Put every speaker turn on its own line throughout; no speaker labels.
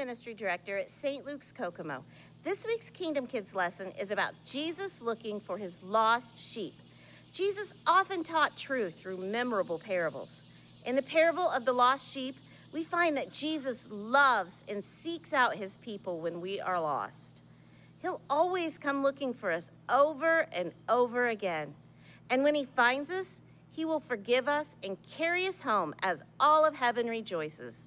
Ministry Director at St. Luke's Kokomo. This week's Kingdom Kids lesson is about Jesus looking for his lost sheep. Jesus often taught truth through memorable parables. In the parable of the lost sheep, we find that Jesus loves and seeks out his people when we are lost. He'll always come looking for us over and over again. And when he finds us, he will forgive us and carry us home as all of heaven rejoices.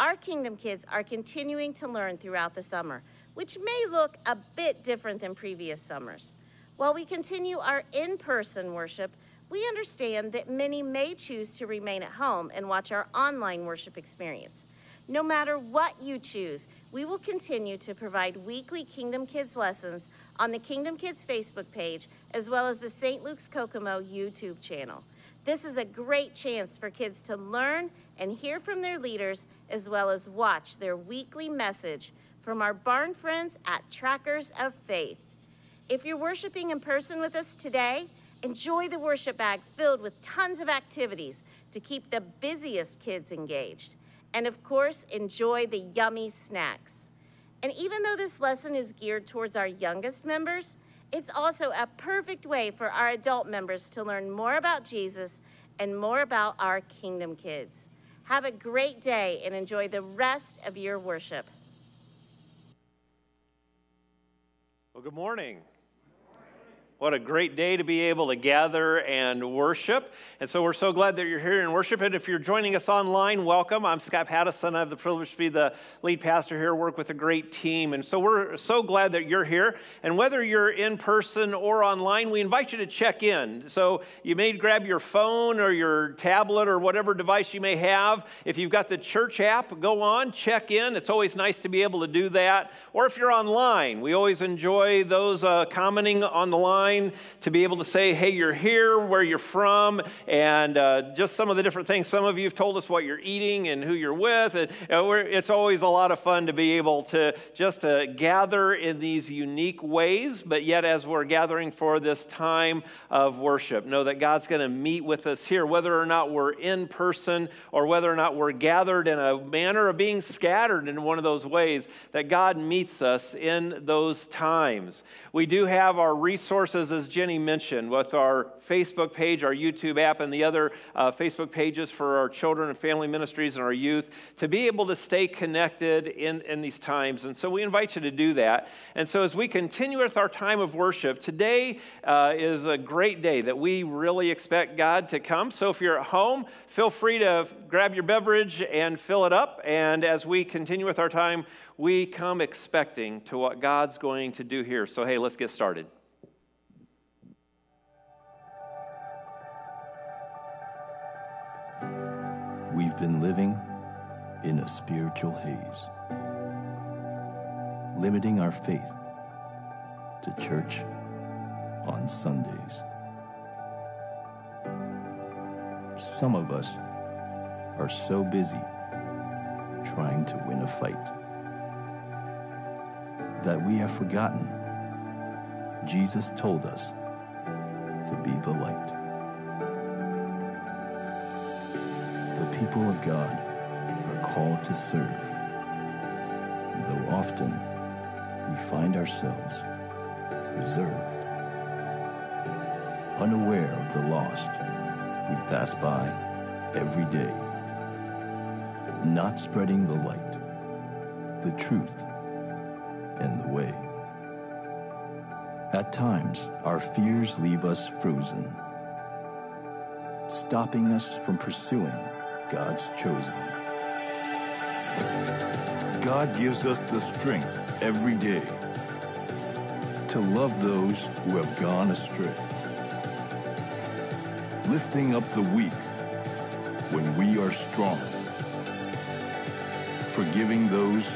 Our Kingdom Kids are continuing to learn throughout the summer, which may look a bit different than previous summers. While we continue our in person worship, we understand that many may choose to remain at home and watch our online worship experience. No matter what you choose, we will continue to provide weekly Kingdom Kids lessons on the Kingdom Kids Facebook page as well as the St. Luke's Kokomo YouTube channel. This is a great chance for kids to learn and hear from their leaders as well as watch their weekly message from our barn friends at Trackers of Faith. If you're worshiping in person with us today, enjoy the worship bag filled with tons of activities to keep the busiest kids engaged. And of course, enjoy the yummy snacks. And even though this lesson is geared towards our youngest members, it's also a perfect way for our adult members to learn more about Jesus and more about our kingdom kids. Have a great day and enjoy the rest of your worship.
Well, good morning. What a great day to be able to gather and worship. And so we're so glad that you're here and worship. And if you're joining us online, welcome. I'm Scott Pattison. I have the privilege to be the lead pastor here, work with a great team. And so we're so glad that you're here. And whether you're in person or online, we invite you to check in. So you may grab your phone or your tablet or whatever device you may have. If you've got the church app, go on, check in. It's always nice to be able to do that. Or if you're online, we always enjoy those uh, commenting on the line to be able to say, hey, you're here, where you're from, and uh, just some of the different things. Some of you have told us what you're eating and who you're with. And uh, it's always a lot of fun to be able to just to gather in these unique ways, but yet as we're gathering for this time of worship, know that God's going to meet with us here, whether or not we're in person or whether or not we're gathered in a manner of being scattered in one of those ways, that God meets us in those times. We do have our resources as Jenny mentioned, with our Facebook page, our YouTube app, and the other uh, Facebook pages for our children and family ministries and our youth to be able to stay connected in, in these times. And so we invite you to do that. And so as we continue with our time of worship, today uh, is a great day that we really expect God to come. So if you're at home, feel free to grab your beverage and fill it up. And as we continue with our time, we come expecting to what God's going to do here. So, hey, let's get started.
We've been living in a spiritual haze, limiting our faith to church on Sundays. Some of us are so busy trying to win a fight that we have forgotten Jesus told us to be the light. The people of God are called to serve, though often we find ourselves reserved, unaware of the lost we pass by every day, not spreading the light, the truth, and the way. At times, our fears leave us frozen, stopping us from pursuing God's chosen. God gives us the strength every day to love those who have gone astray, lifting up the weak when we are strong, forgiving those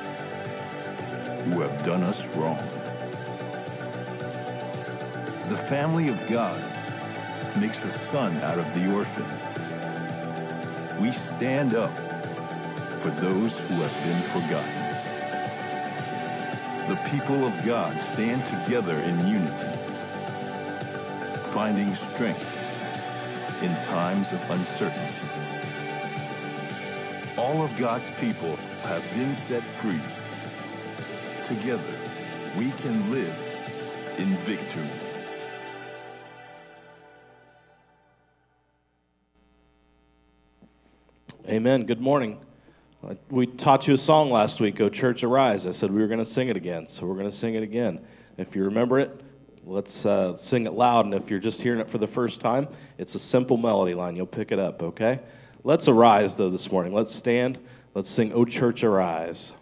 who have done us wrong. The family of God makes a son out of the orphan we stand up for those who have been forgotten. The people of God stand together in unity, finding strength in times of uncertainty. all of God's people have been set free. Together, we can live in victory.
Amen. Good morning. We taught you a song last week, O Church Arise. I said we were going to sing it again, so we're going to sing it again. If you remember it, let's uh, sing it loud. And if you're just hearing it for the first time, it's a simple melody line. You'll pick it up, okay? Let's arise, though, this morning. Let's stand. Let's sing, O Church Arise.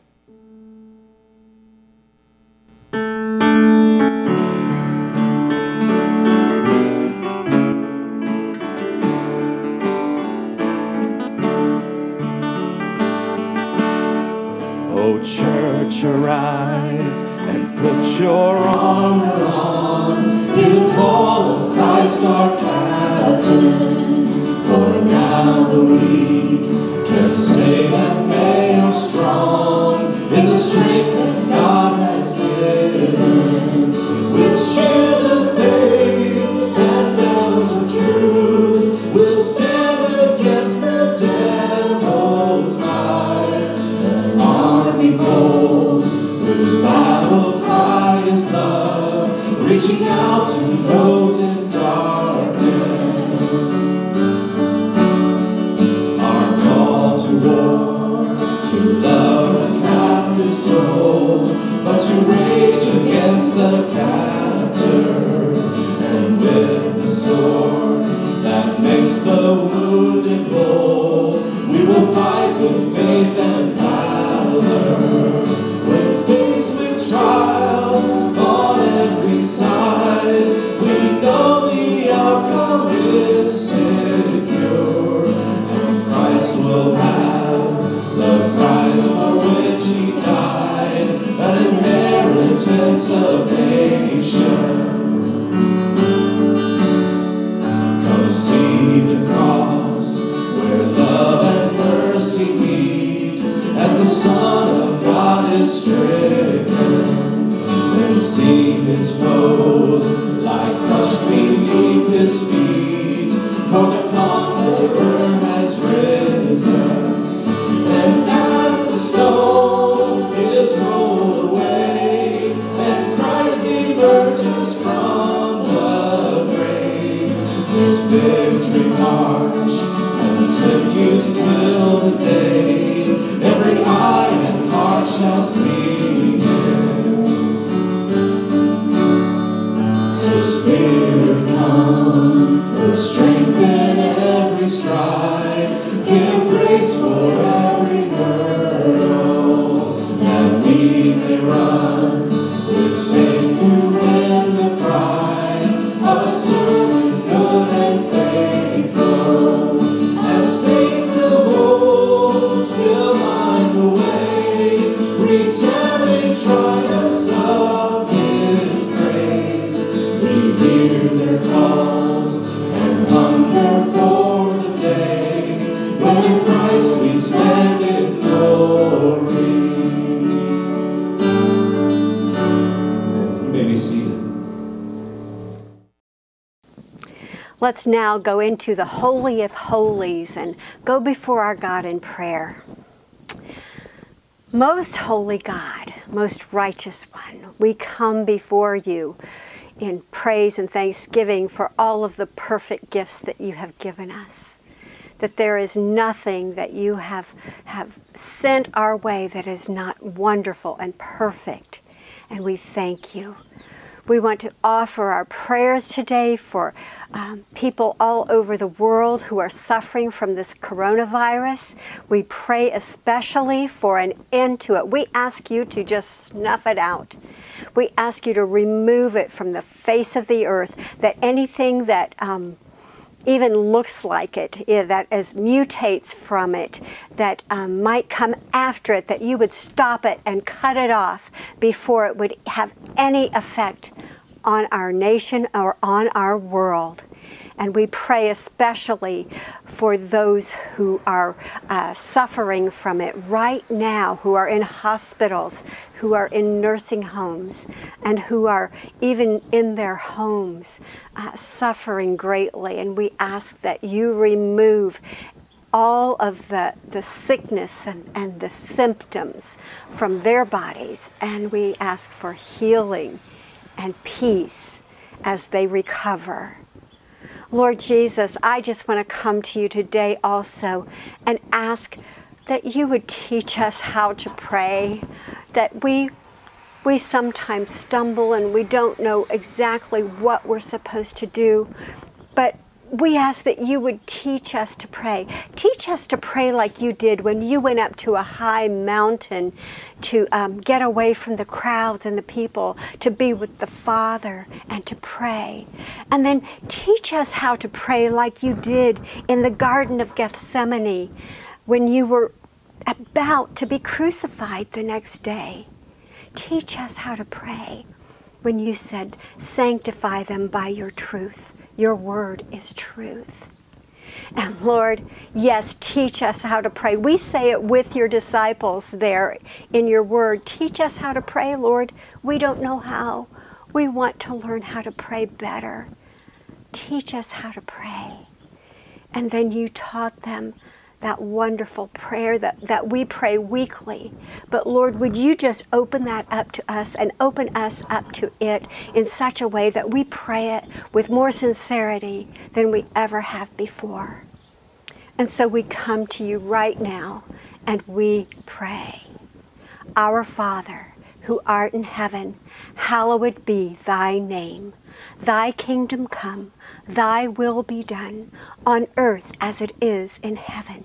Church, arise and put your armor on. The call of Christ our captain. For now the weak can say that they are strong in the strength that God has given. The captor and bear the sword that makes the wounded whole, we will fight with faith and inheritance of. Come see the cross where love and mercy meet as the Son of God is stricken. Then see his foes
Let's now go into the Holy of Holies and go before our God in prayer. Most holy God, most righteous one, we come before you in praise and thanksgiving for all of the perfect gifts that you have given us. That there is nothing that you have, have sent our way that is not wonderful and perfect. And we thank you. We want to offer our prayers today for um, people all over the world who are suffering from this coronavirus. We pray especially for an end to it. We ask you to just snuff it out. We ask you to remove it from the face of the earth, that anything that um, even looks like it, that as mutates from it, that um, might come after it, that you would stop it and cut it off before it would have any effect on our nation or on our world. And we pray especially for those who are uh, suffering from it right now, who are in hospitals, who are in nursing homes, and who are even in their homes uh, suffering greatly. And we ask that you remove all of the, the sickness and, and the symptoms from their bodies. And we ask for healing and peace as they recover. Lord Jesus, I just want to come to you today also and ask that you would teach us how to pray, that we we sometimes stumble and we don't know exactly what we're supposed to do, but we ask that you would teach us to pray. Teach us to pray like you did when you went up to a high mountain to um, get away from the crowds and the people, to be with the Father and to pray. And then teach us how to pray like you did in the Garden of Gethsemane when you were about to be crucified the next day. Teach us how to pray when you said, Sanctify them by your truth. Your word is truth. And Lord, yes, teach us how to pray. We say it with your disciples there in your word. Teach us how to pray, Lord. We don't know how. We want to learn how to pray better. Teach us how to pray. And then you taught them that wonderful prayer that, that we pray weekly. But Lord, would you just open that up to us and open us up to it in such a way that we pray it with more sincerity than we ever have before. And so we come to you right now and we pray. Our Father, who art in heaven, hallowed be thy name. Thy kingdom come, thy will be done, on earth as it is in heaven.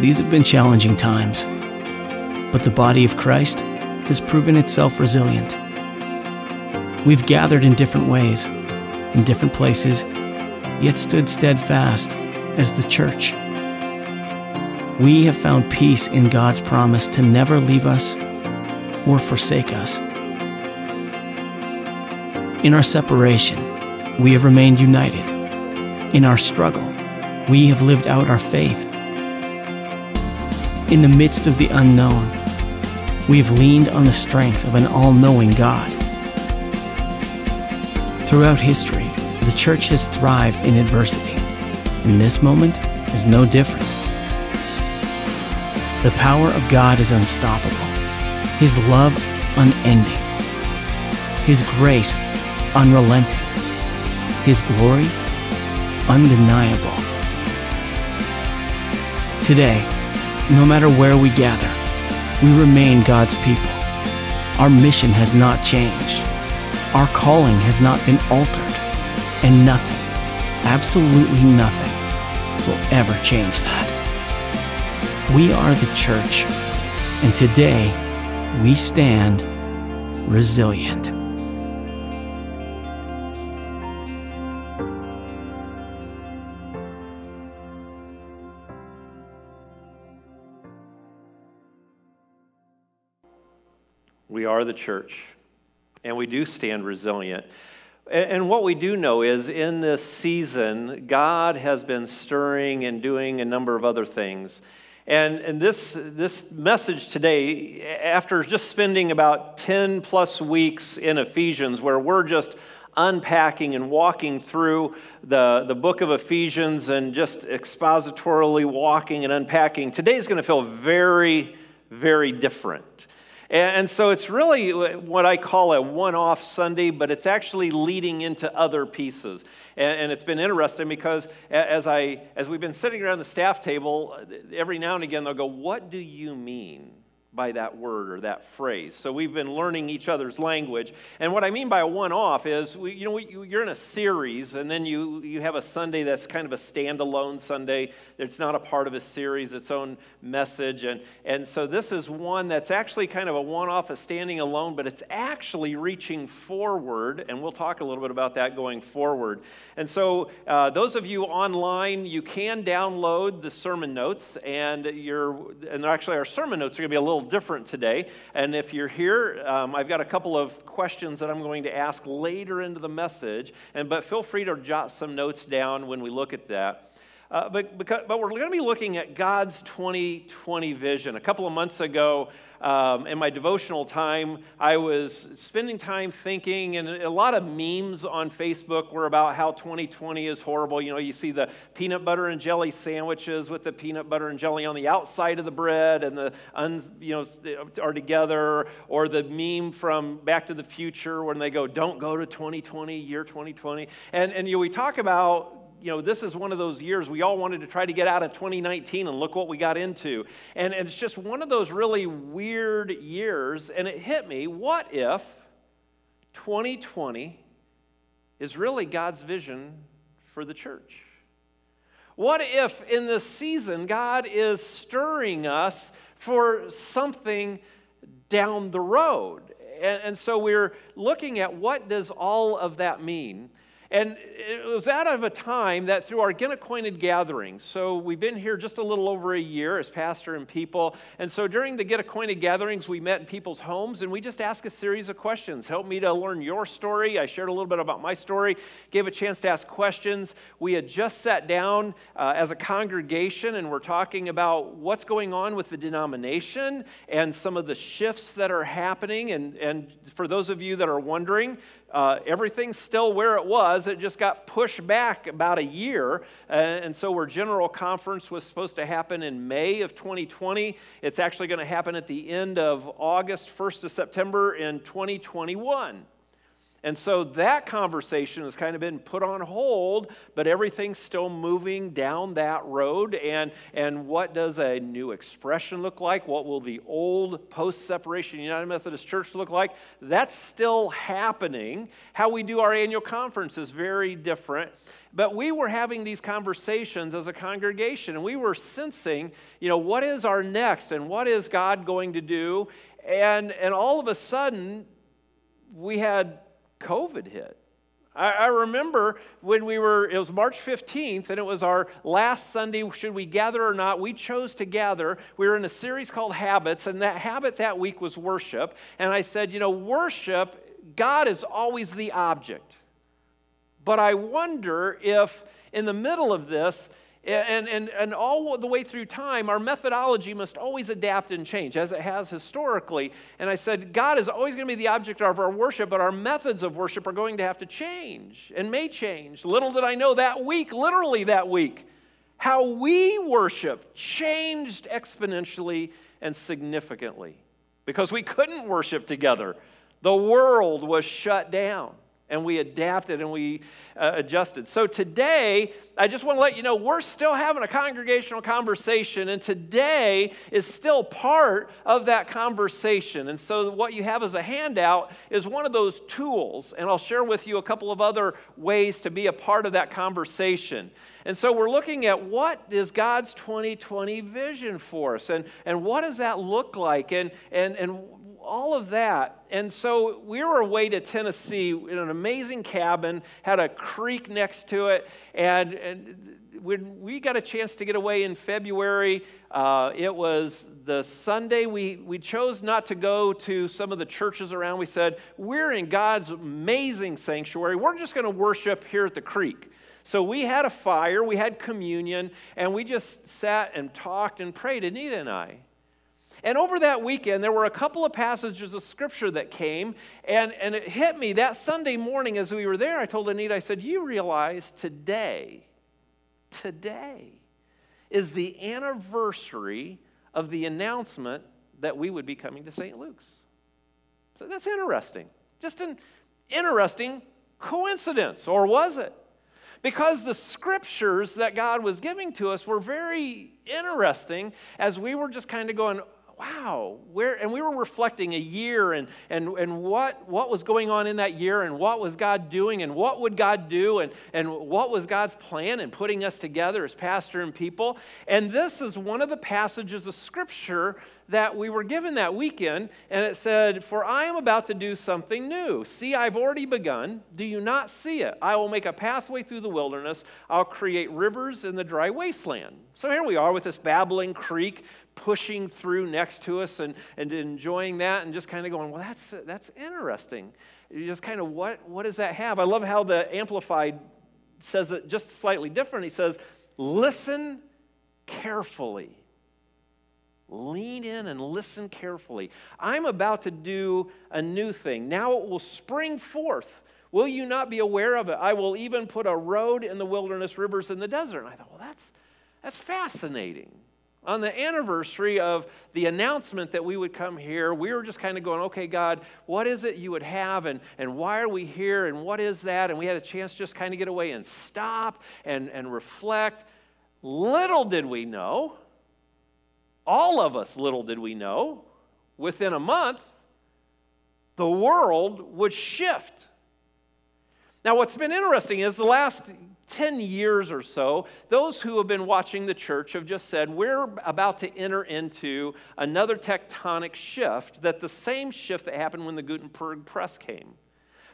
These have been challenging times, but the body of Christ has proven itself resilient. We've gathered in different ways, in different places, yet stood steadfast as the church. We have found peace in God's promise to never leave us or forsake us. In our separation, we have remained united. In our struggle, we have lived out our faith in the midst of the unknown, we've leaned on the strength of an all knowing God. Throughout history, the church has thrived in adversity, and this moment is no different. The power of God is unstoppable, His love unending, His grace unrelenting, His glory undeniable. Today, no matter where we gather, we remain God's people. Our mission has not changed. Our calling has not been altered. And nothing, absolutely nothing, will ever change that. We are the church, and today we stand resilient.
The church, and we do stand resilient. And what we do know is in this season, God has been stirring and doing a number of other things. And, and this, this message today, after just spending about 10 plus weeks in Ephesians, where we're just unpacking and walking through the, the book of Ephesians and just expositorily walking and unpacking, today is going to feel very, very different. And so it's really what I call a one off Sunday, but it's actually leading into other pieces. And it's been interesting because as, I, as we've been sitting around the staff table, every now and again they'll go, What do you mean by that word or that phrase. So we've been learning each other's language. And what I mean by a one off is, you know, you're in a series, and then you, you have a Sunday that's kind of a standalone Sunday. It's not a part of a series, its own message. And, and so this is one that's actually kind of a one off, a standing alone, but it's actually reaching forward. And we'll talk a little bit about that going forward. And so, uh, those of you online, you can download the sermon notes, and, you're, and actually, our sermon notes are going to be a little different today. And if you're here, um, I've got a couple of questions that I'm going to ask later into the message. And but feel free to jot some notes down when we look at that. Uh, but, because, but we're going to be looking at God's 2020 vision. A couple of months ago, um, in my devotional time, I was spending time thinking, and a lot of memes on Facebook were about how 2020 is horrible. You know, you see the peanut butter and jelly sandwiches with the peanut butter and jelly on the outside of the bread, and the un, you know are together, or the meme from Back to the Future when they go, "Don't go to 2020, year 2020," and and you know, we talk about you know, this is one of those years we all wanted to try to get out of 2019 and look what we got into. And, and it's just one of those really weird years. And it hit me what if 2020 is really God's vision for the church? What if in this season God is stirring us for something down the road? And, and so we're looking at what does all of that mean? And it was out of a time that through our Get Acquainted gatherings, so we've been here just a little over a year as pastor and people. And so during the Get Acquainted gatherings, we met in people's homes and we just asked a series of questions. Help me to learn your story. I shared a little bit about my story, gave a chance to ask questions. We had just sat down uh, as a congregation and we're talking about what's going on with the denomination and some of the shifts that are happening. And, and for those of you that are wondering, uh, everything's still where it was. It just got pushed back about a year. Uh, and so, our general conference was supposed to happen in May of 2020. It's actually going to happen at the end of August, 1st of September in 2021. And so that conversation has kind of been put on hold, but everything's still moving down that road. And, and what does a new expression look like? What will the old post separation United Methodist Church look like? That's still happening. How we do our annual conference is very different. But we were having these conversations as a congregation, and we were sensing, you know, what is our next and what is God going to do? And, and all of a sudden, we had COVID hit. I, I remember when we were, it was March 15th, and it was our last Sunday, should we gather or not? We chose to gather. We were in a series called Habits, and that habit that week was worship. And I said, you know, worship, God is always the object. But I wonder if in the middle of this, and, and, and all the way through time, our methodology must always adapt and change, as it has historically. And I said, God is always going to be the object of our worship, but our methods of worship are going to have to change and may change. Little did I know that week, literally that week, how we worship changed exponentially and significantly because we couldn't worship together. The world was shut down and we adapted and we uh, adjusted. So today, I just want to let you know we're still having a congregational conversation, and today is still part of that conversation. And so, what you have as a handout is one of those tools, and I'll share with you a couple of other ways to be a part of that conversation. And so, we're looking at what is God's 2020 vision for us, and, and what does that look like, and, and, and all of that. And so we were away to Tennessee in an amazing cabin, had a creek next to it, and, and when we got a chance to get away in February, uh, it was the Sunday we, we chose not to go to some of the churches around. We said, We're in God's amazing sanctuary. We're just going to worship here at the creek. So we had a fire, we had communion, and we just sat and talked and prayed, Anita and I. And over that weekend, there were a couple of passages of scripture that came, and, and it hit me that Sunday morning as we were there. I told Anita, I said, You realize today, today is the anniversary of the announcement that we would be coming to St. Luke's. So that's interesting. Just an interesting coincidence, or was it? Because the scriptures that God was giving to us were very interesting as we were just kind of going, wow, where, and we were reflecting a year and, and, and what, what was going on in that year and what was God doing and what would God do and, and what was God's plan in putting us together as pastor and people. And this is one of the passages of Scripture that we were given that weekend, and it said, For I am about to do something new. See, I've already begun. Do you not see it? I will make a pathway through the wilderness, I'll create rivers in the dry wasteland. So here we are with this babbling creek pushing through next to us and, and enjoying that and just kind of going, Well, that's, that's interesting. You just kind of, what, what does that have? I love how the Amplified says it just slightly different. He says, Listen carefully Lean in and listen carefully. I'm about to do a new thing. Now it will spring forth. Will you not be aware of it? I will even put a road in the wilderness, rivers in the desert. And I thought, well, that's, that's fascinating. On the anniversary of the announcement that we would come here, we were just kind of going, okay, God, what is it you would have, and, and why are we here, and what is that? And we had a chance just kind of get away and stop and, and reflect. Little did we know all of us, little did we know, within a month, the world would shift. Now, what's been interesting is the last 10 years or so, those who have been watching the church have just said, we're about to enter into another tectonic shift, that the same shift that happened when the Gutenberg press came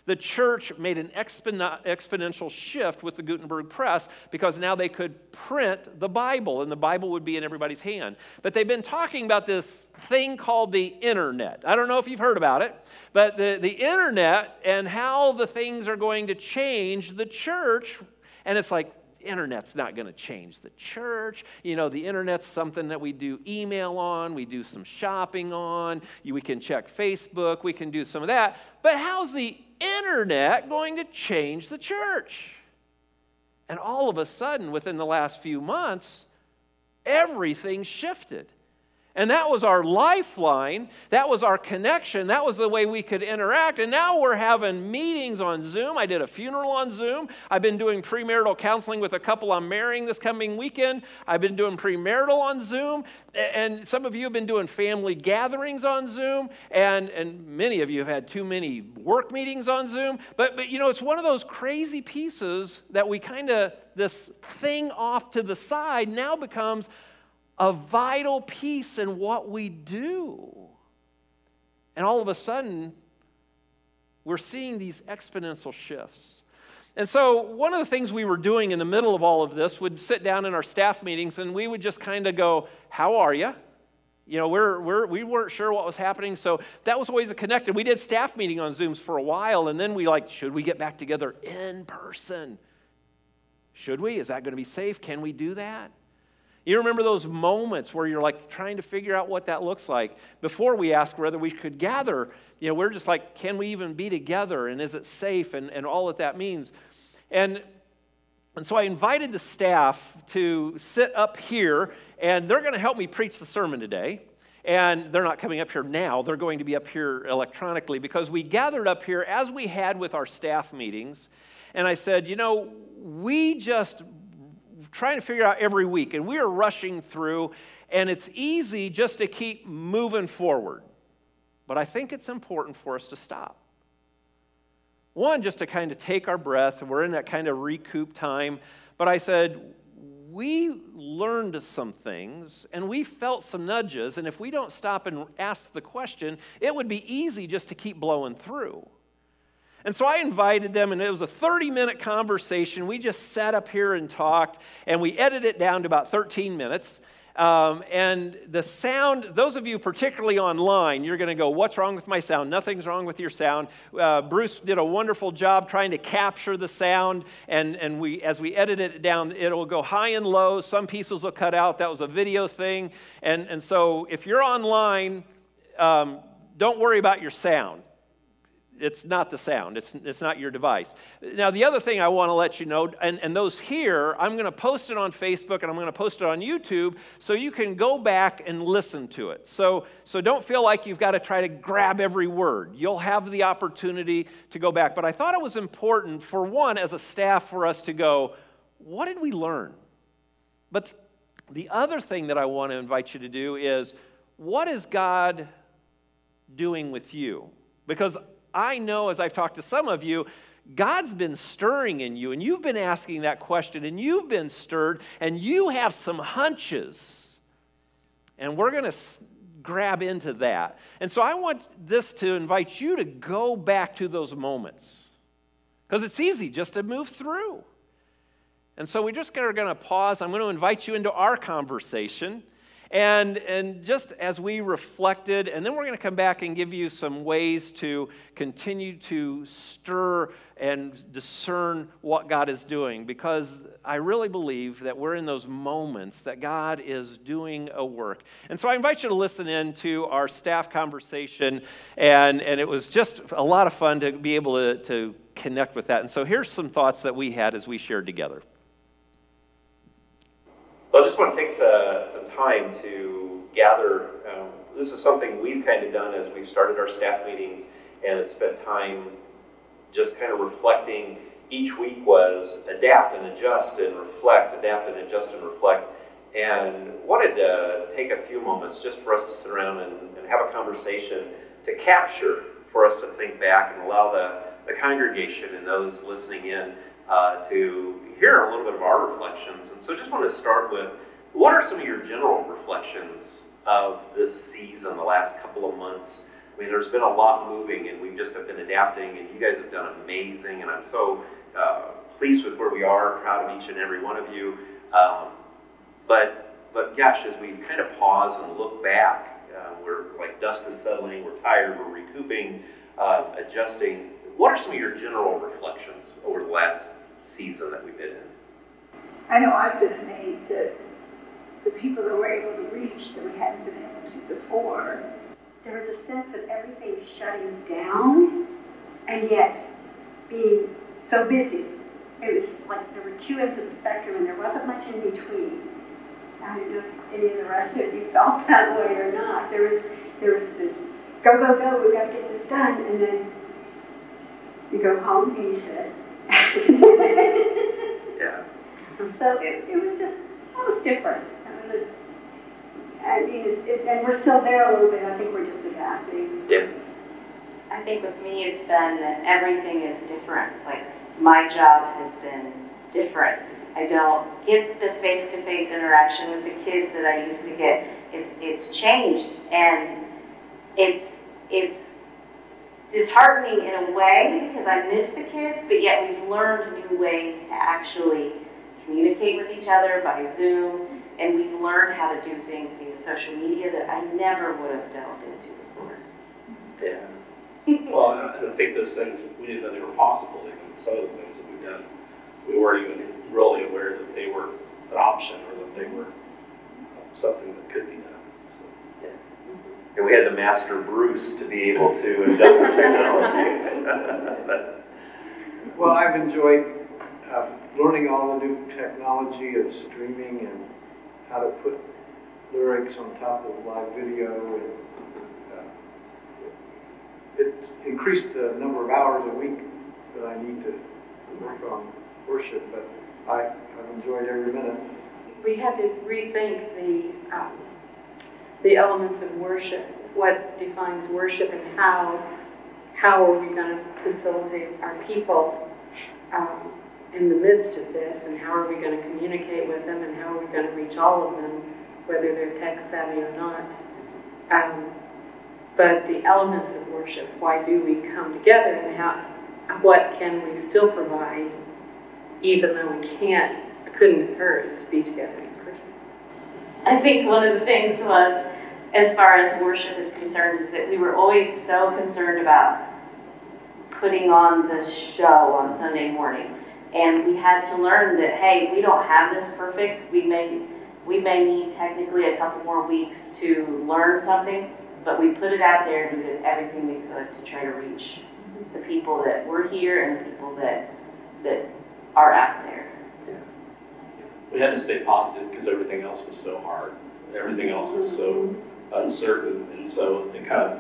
the church made an exponential shift with the Gutenberg press because now they could print the Bible and the Bible would be in everybody's hand. But they've been talking about this thing called the internet. I don't know if you've heard about it, but the, the internet and how the things are going to change the church. And it's like, internet's not going to change the church. You know, the internet's something that we do email on, we do some shopping on, we can check Facebook, we can do some of that. But how's the internet going to change the church? And all of a sudden, within the last few months, everything shifted. And that was our lifeline. That was our connection. That was the way we could interact. And now we're having meetings on Zoom. I did a funeral on Zoom. I've been doing premarital counseling with a couple I'm marrying this coming weekend. I've been doing premarital on Zoom. And some of you have been doing family gatherings on Zoom. And, and many of you have had too many work meetings on Zoom. But, but you know, it's one of those crazy pieces that we kind of, this thing off to the side now becomes a vital piece in what we do. And all of a sudden, we're seeing these exponential shifts. And so, one of the things we were doing in the middle of all of this would sit down in our staff meetings and we would just kind of go, How are you? You know, we're, we're, we weren't sure what was happening, so that was always a connected. We did staff meeting on Zooms for a while, and then we like, should we get back together in person? Should we? Is that going to be safe? Can we do that? You remember those moments where you're like trying to figure out what that looks like. Before we ask whether we could gather, you know, we're just like, can we even be together? And is it safe? And, and all that that means. And, and so I invited the staff to sit up here, and they're going to help me preach the sermon today. And they're not coming up here now, they're going to be up here electronically because we gathered up here as we had with our staff meetings. And I said, you know, we just trying to figure out every week, and we are rushing through, and it's easy just to keep moving forward. But I think it's important for us to stop. One, just to kind of take our breath, we're in that kind of recoup time. But I said, we learned some things and we felt some nudges, and if we don't stop and ask the question, it would be easy just to keep blowing through. And so I invited them, and it was a 30 minute conversation. We just sat up here and talked, and we edited it down to about 13 minutes. Um, and the sound, those of you particularly online, you're going to go, What's wrong with my sound? Nothing's wrong with your sound. Uh, Bruce did a wonderful job trying to capture the sound. And, and we, as we edited it down, it'll go high and low. Some pieces will cut out. That was a video thing. And, and so if you're online, um, don't worry about your sound it's not the sound, it's, it's not your device. Now, the other thing I want to let you know, and, and those here, I'm going to post it on Facebook and I'm going to post it on YouTube so you can go back and listen to it. So, so don't feel like you've got to try to grab every word. You'll have the opportunity to go back. But I thought it was important, for one, as a staff, for us to go, what did we learn? But the other thing that I want to invite you to do is, what is God doing with you? Because I know as I've talked to some of you, God's been stirring in you, and you've been asking that question, and you've been stirred, and you have some hunches. And we're going to grab into that. And so I want this to invite you to go back to those moments because it's easy just to move through. And so we just are going to pause. I'm going to invite you into our conversation. And, and just as we reflected, and then we're going to come back and give you some ways to continue to stir and discern what God is doing, because I really believe that we're in those moments that God is doing a work. And so I invite you to listen in to our staff conversation, and, and it was just a lot of fun to be able to, to connect with that. And so here's some thoughts that we had as we shared together.
Well, I just want to take uh, some time to gather. Um, this is something we've kind of done as we've started our staff meetings and spent time just kind of reflecting. Each week was adapt and adjust and reflect, adapt and adjust and reflect. And wanted to take a few moments just for us to sit around and, and have a conversation to capture for us to think back and allow the, the congregation and those listening in uh, to hear a little bit of our reflections. And so I just want to start with what are some of your general reflections of this season, the last couple of months? I mean, there's been a lot moving, and we've just have been adapting, and you guys have done amazing, and I'm so uh, pleased with where we are, proud of each and every one of you. Um, but, but gosh, as we kind of pause and look back, uh, we're like dust is settling, we're tired, we're recouping, uh, adjusting. What are some of your general reflections over the last season that we've been in?
I know I've been amazed at the people that we're able to reach that we hadn't been able to before.
There was a sense of everything shutting down and yet being so busy. It was like there were two ends of the spectrum and there wasn't much in between. I don't know if any of the rest of you felt that way or not. There was there was this go go go, we've gotta get this done, and then you go home and you sit
yeah.
So it, it was just, that was different. I mean, I mean it, it, and we're still there a little bit. I think we're just adapting.
Yeah.
I think with me, it's been that everything is different. Like, my job has been different. I don't get the face-to-face interaction with the kids that I used to get. It's, it's changed, and it's, it's disheartening in a way because I miss the kids, but yet we've learned new ways to actually communicate with each other by Zoom, and we've learned how to do things via social media that I never would have delved into before.
Yeah.
well, I think those things, we didn't know they were possible, even some of the things that we've done. We weren't even really aware that they were an option or that they were something that could be.
And we had the master Bruce to be able to adjust the technology.
well, I've enjoyed uh, learning all the new technology of streaming and how to put lyrics on top of live video. And uh, it's increased the number of hours a week that I need to work on worship, but I, I've enjoyed every minute.
We had to rethink the um, the elements of worship, what defines worship and how, how are we going to facilitate our people um, in the midst of this and how are we going to communicate with them and how are we going to reach all of them, whether they're tech savvy or not. Um, but the elements of worship, why do we come together and how, what can we still provide even though we can't, couldn't at first be together in person?
I think one of the things was as far as worship is concerned is that we were always so concerned about putting on the show on Sunday morning. And we had to learn that, hey, we don't have this perfect. We may, we may need technically a couple more weeks to learn something, but we put it out there and we did everything we could to try to reach the people that were here and the people that, that are out there.
Yeah. We had to stay positive because everything else was so hard. Everything else was so mm-hmm. Uncertain, and so it kind of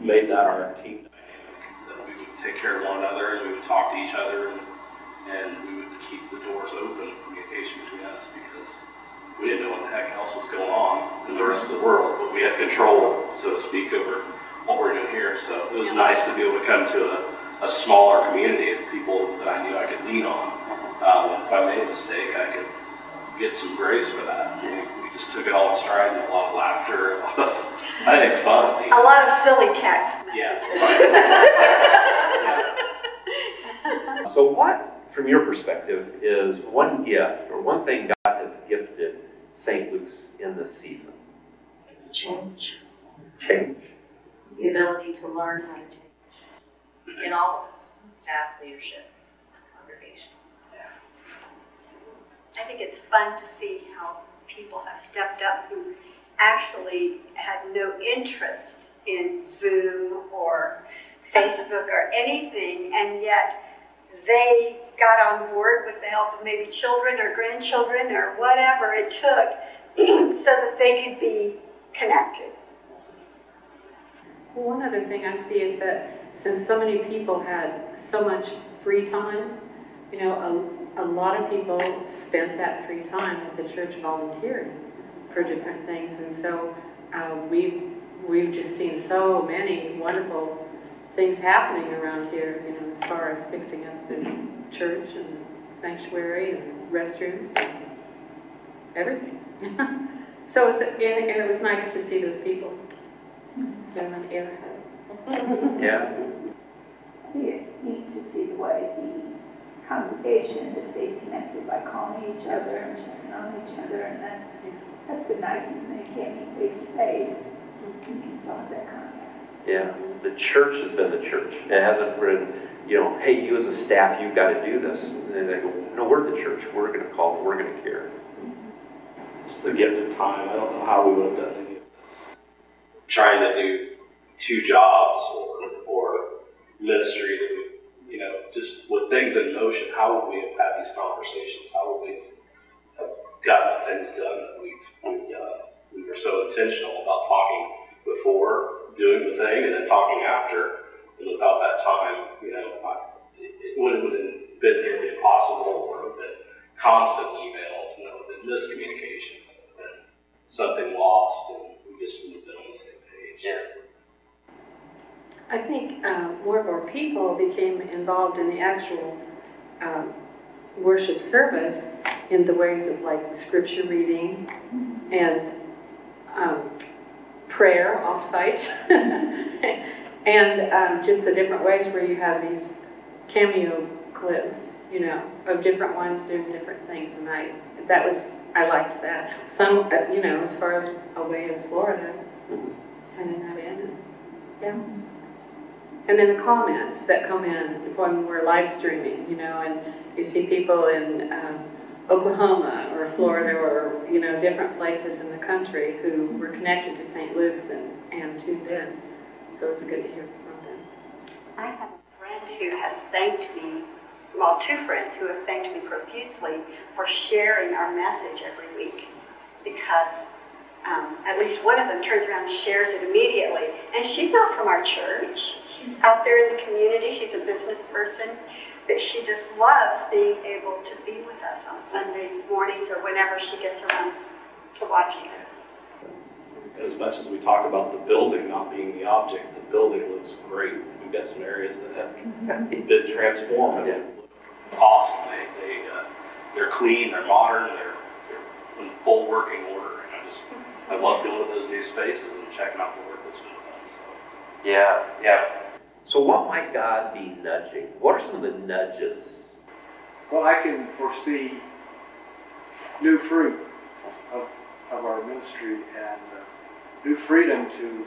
made that our team dynamic, that we would take care of one another, and we would talk to each other, and, we would keep the doors open of communication between us, because we didn't know what the heck else was going on in the rest of the world, but we had control, so to speak, over what we're doing here. So it was nice to be able to come to a, a smaller community of people that I knew I could lean on. Um, if I made a mistake, I could get some grace for that. We just took it all in stride, and a lot of laughter, a lot of, I think, fun.
A lot of silly text.
Yeah.
So, what, from your perspective, is one gift or one thing God has gifted St. Luke's in this season?
Change.
Change.
The ability to learn how to change. In all of us, staff, leadership, congregation. Yeah.
I think it's fun to see how people have stepped up who actually had no interest in Zoom or Facebook or anything, and yet they got on board with the help of maybe children or grandchildren or whatever it took so that they could be connected.
One other thing I see is that since so many people had so much free time, you know, a, a lot of people spent that free time at the church volunteering for different things. And so uh, we've, we've just seen so many wonderful things happening around here, you know, as far as fixing up the church and the sanctuary and restrooms and everything. so it's, and, and it was nice to see those people. Give them an air.
Yeah.
I think it's neat to see the way the congregation has stayed connected by calling each other and checking on each other, and that's, that's been nice, and they can't meet face to face, you still have that contact.
Yeah. The church has been the church. It hasn't been, you know, hey, you as a staff, you've got to do this. And they go, no, we're the church. We're going to call. We're going to care. Mm-hmm.
Just the gift of time. I don't know how we would have done any of this. Trying to do two jobs or, or ministry, that we- you know, just with things in motion, how would we have had these conversations? How would we have gotten things done that we've, we've done? We were so intentional about talking before doing the thing and then talking after. And without that time, you know, I, it, would have been, nearly impossible or would have been constant emails and there would have been miscommunication and something lost and we just wouldn't have been on the same page.
I think uh, more of our people became involved in the actual um, worship service in the ways of like scripture reading and um, prayer offsite, and um, just the different ways where you have these cameo clips, you know, of different ones doing different things. And I that was I liked that. Some, uh, you know, as far as away as Florida, sending that in, and, yeah. And then the comments that come in when we're live streaming, you know, and you see people in um, Oklahoma or Florida or, you know, different places in the country who were connected to St. Luke's and, and tuned in. So it's good to hear from them.
I have a friend who has thanked me, well, two friends who have thanked me profusely for sharing our message every week because um, at least one of them turns around and shares it immediately. And she's not from our church. She's out there in the community. She's a business person. But she just loves being able to be with us on Sunday mornings or whenever she gets around to watching it.
As much as we talk about the building not being the object, the building looks great. We've got some areas that have been transformed and look awesome. They, they, uh, they're clean, they're modern, they're, they're in full working order. And I just, I love going to those new spaces and checking out the work that's been done, so.
Yeah. Yeah. So, what might God be nudging? What are some of the nudges?
Well, I can foresee new fruit of, of our ministry and uh, new freedom to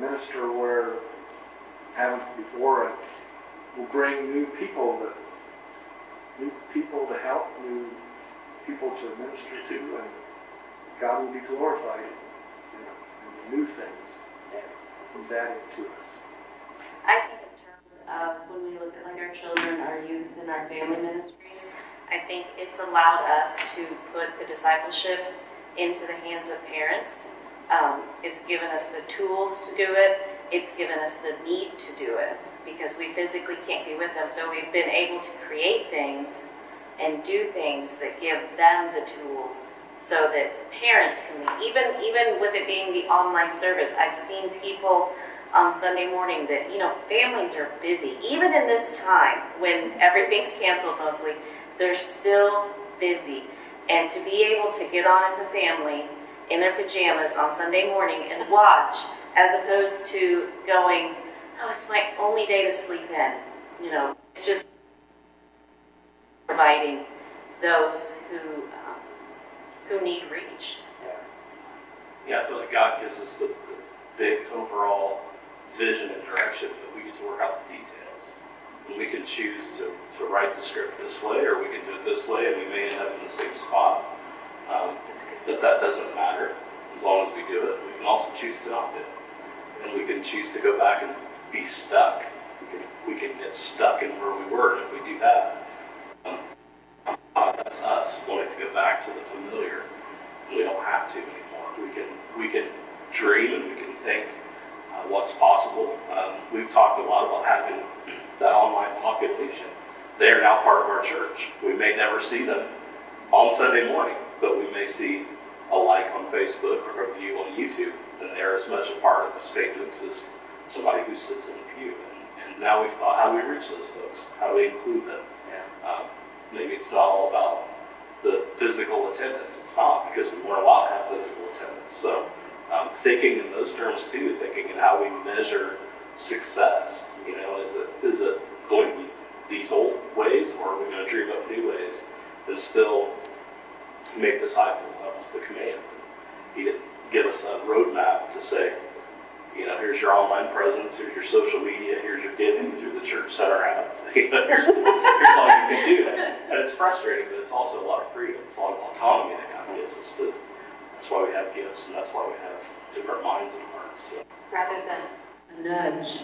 minister where haven't before and will bring new people that new people to help, new people to minister to, and God will be glorified know, in the new things that He's adding to us.
I think in terms of when we look at like our children, our youth, and our family ministries, I think it's allowed us to put the discipleship into the hands of parents. Um, it's given us the tools to do it. It's given us the need to do it because we physically can't be with them. So we've been able to create things and do things that give them the tools so that parents can lead. Even, even with it being the online service, I've seen people on Sunday morning that, you know, families are busy. Even in this time when everything's canceled mostly, they're still busy. And to be able to get on as a family in their pajamas on Sunday morning and watch, as opposed to going, oh, it's my only day to sleep in. You know, it's just providing those who um, who need reached.
Yeah, I feel like God gives us the, the big overall vision and direction, but we get to work out the details. And we can choose to, to write the script this way, or we can do it this way, and we may end up in the same spot. Um, but that doesn't matter as long as we do it. We can also choose to not do it. And we can choose to go back and be stuck. We can, we can get stuck in where we were, and if we do that, uh, that's us wanting to go back to the familiar. We don't have to anymore. We can we can dream and we can think uh, what's possible. Um, we've talked a lot about having that online pocket vision. They are now part of our church. We may never see them on Sunday morning, but we may see a like on Facebook or a view on YouTube. And they're as much a part of St. Luke's as somebody who sits in the pew. And, and now we've thought, how do we reach those folks? How do we include them? Um, maybe it's not all about the physical attendance. It's not because we weren't allowed to have physical attendance. So um, thinking in those terms too, thinking in how we measure success. You know, is it is it going be these old ways, or are we going to dream up new ways and still make disciples? That was the command. He didn't give us a roadmap to say, you know, here's your online presence, here's your social media, here's your giving through the church center app. Here's, here's all you can do. And it's frustrating, but it's also a lot of freedom. It's a lot of autonomy that God gives us. To, that's why we have gifts, and that's why we have different minds and hearts. So.
Rather than a nudge,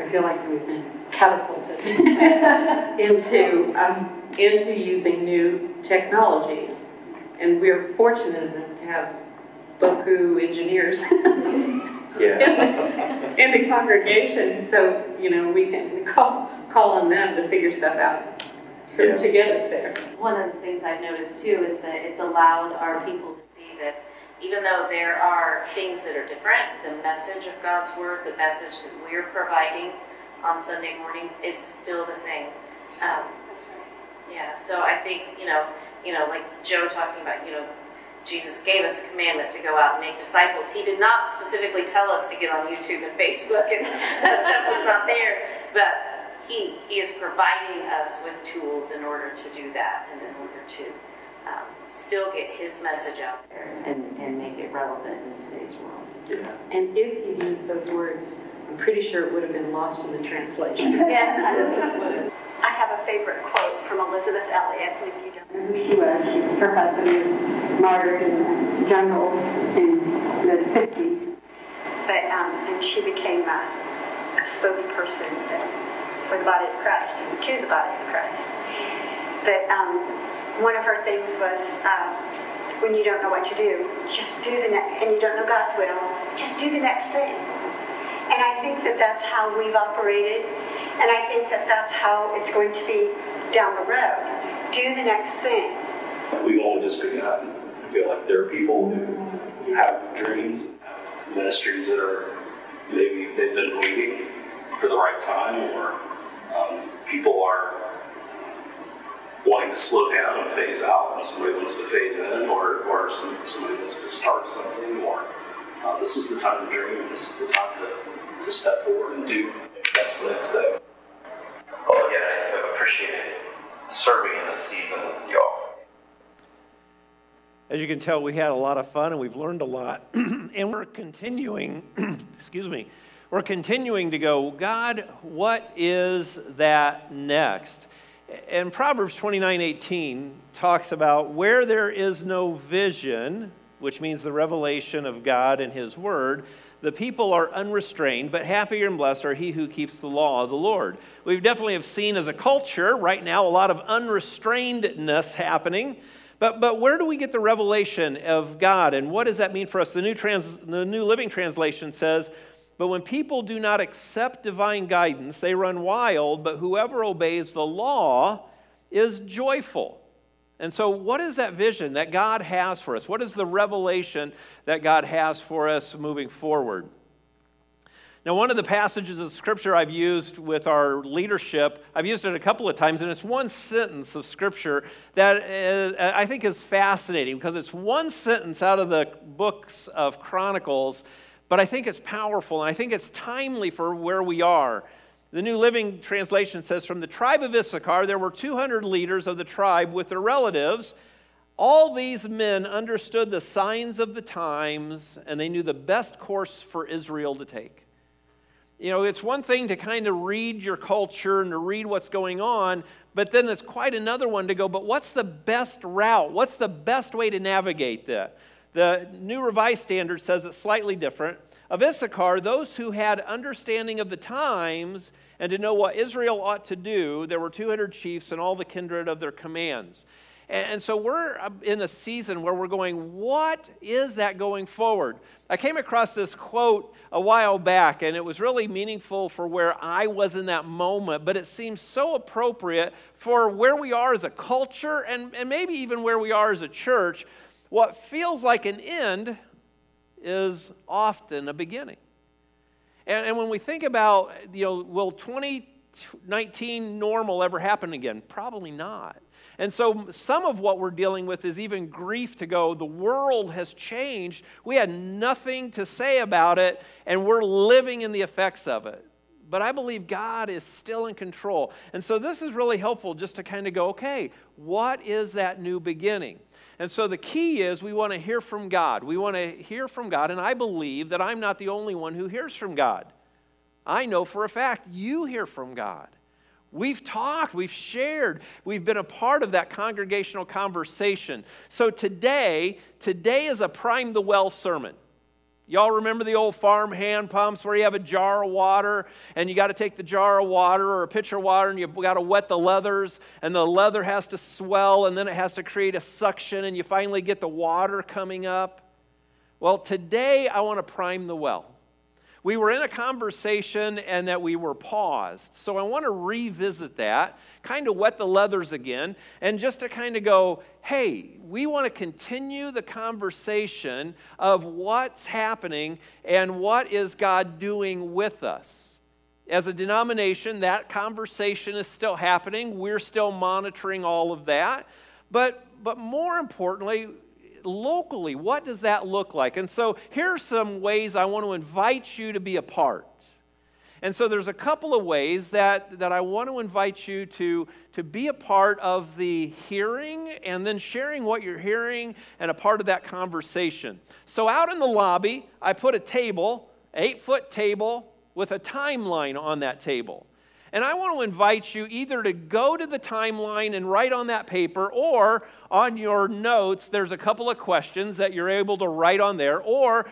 I feel like we've been catapulted into um, into using new technologies, and we're fortunate enough to have Boku engineers
Yeah.
in the congregation, so, you know, we can call, call on them to figure stuff out to, to get us there.
One of the things I've noticed too is that it's allowed our people to see that even though there are things that are different, the message of God's word, the message that we're providing on Sunday morning is still the same. Um, yeah, so I think, you know, you know, like Joe talking about, you know, Jesus gave us a commandment to go out and make disciples. He did not specifically tell us to get on YouTube and Facebook, and that stuff was not there. But he, he is providing us with tools in order to do that and in order to um, still get his message out there and, and make it relevant in today's world.
Yeah.
And if you use those words, I'm pretty sure it would have been lost in the translation.
Yes, I know it would. I have a favorite quote from Elisabeth Elliot, and if you don't know who she was, she, her husband was martyred in the jungles in the 50s. But, um, and she became a, a spokesperson for the body of Christ and to the body of Christ. But um, one of her things was uh, when you don't know what to do, just do the next, and you don't know God's will, just do the next thing. And I think that that's how we've operated, and I think that that's how it's going to be down the road. Do the next thing.
We've only just begun. I feel like there are people who have dreams, ministries that are maybe they've been waiting for the right time, or um, people are wanting to slow down and phase out, and somebody wants to phase in, or, or some, somebody wants to start something, or uh, this is the time to dream, this is the time to, to step forward and do. That's the next step.
Oh, well, again, I have appreciated serving in this season with y'all.
As you can tell, we had a lot of fun and we've learned a lot. and we're continuing, excuse me, we're continuing to go, God, what is that next? And Proverbs 29 18 talks about where there is no vision, which means the revelation of God and His Word, the people are unrestrained, but happier and blessed are he who keeps the law of the Lord. We definitely have seen as a culture right now a lot of unrestrainedness happening. But, but where do we get the revelation of God and what does that mean for us? The New, Trans, the New Living Translation says, But when people do not accept divine guidance, they run wild, but whoever obeys the law is joyful. And so, what is that vision that God has for us? What is the revelation that God has for us moving forward? Now, one of the passages of scripture I've used with our leadership, I've used it a couple of times, and it's one sentence of scripture that uh, I think is fascinating because it's one sentence out of the books of Chronicles, but I think it's powerful and I think it's timely for where we are. The New Living Translation says From the tribe of Issachar, there were 200 leaders of the tribe with their relatives. All these men understood the signs of the times, and they knew the best course for Israel to take. You know, it's one thing to kind of read your culture and to read what's going on, but then it's quite another one to go, but what's the best route? What's the best way to navigate that? The New Revised Standard says it's slightly different. Of Issachar, those who had understanding of the times and to know what Israel ought to do, there were 200 chiefs and all the kindred of their commands. And so we're uh, in a season where we're going, what is that going forward? I came across this quote a while back, and it was really meaningful for where I was in that moment, but it seems so appropriate for where we are as a culture and, and maybe even where we are as a church. What feels like an end is often a beginning. And, and when we think about, you know, will 2019 normal ever happen again? Probably not. And so, some of what we're dealing with is even grief to go, the world has changed. We had nothing to say about it, and we're living in the effects of it. But I believe God is still in control. And so, this is really helpful just to kind of go, okay, what is that new beginning? And so, the key is we want to hear from God. We want to hear from God, and I believe that I'm not the only one who hears from God. I know for a fact you hear from God. We've talked, we've shared, we've been a part of that congregational conversation. So today, today is a prime the well sermon. Y'all remember the old farm hand pumps where you have a jar of water and you got to take the jar of water or a pitcher of water and you got to wet the leathers and the leather has to swell and then it has to create a suction and you finally get the water coming up? Well, today I want to prime the well we were in a conversation and that we were paused. So I want to revisit that, kind of wet the leathers again, and just to kind of go, hey, we want to continue the conversation of what's happening and what is God doing with us. As a denomination, that conversation is still happening. We're still monitoring all of that. But, but more importantly, locally, what does that look like? And so here are some ways I want to invite you to be a part. And so there's a couple of ways that, that I want to invite you to, to be a part of the hearing and then sharing what you're hearing and a part of that conversation. So out in the lobby, I put a table, eight foot table, with a timeline on that table. And I want to invite you either to go to the timeline and write on that paper, or on your notes, there's a couple of questions that you're able to write on there, or